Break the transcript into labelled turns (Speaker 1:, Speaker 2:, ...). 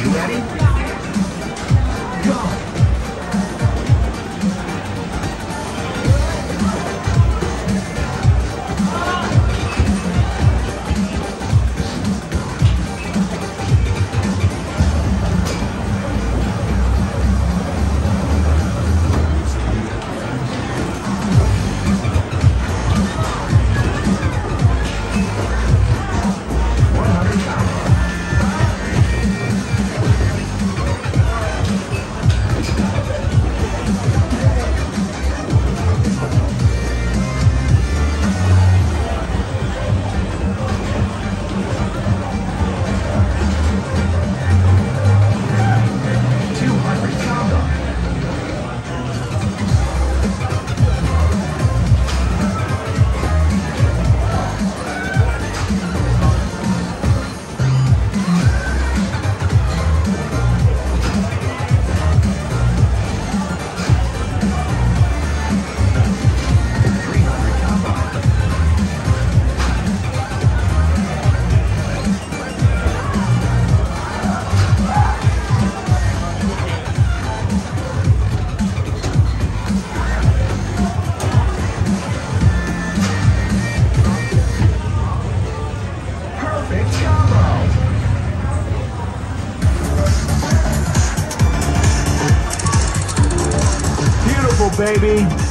Speaker 1: You ready? baby.